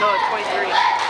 No, it's 23.